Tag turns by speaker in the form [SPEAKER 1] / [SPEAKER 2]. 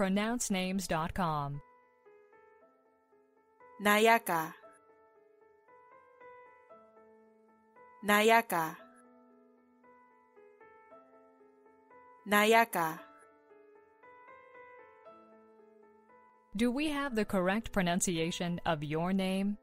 [SPEAKER 1] pronouncenames.com.
[SPEAKER 2] Nayaka Nayaka Nayaka
[SPEAKER 1] Do we have the correct pronunciation of your name?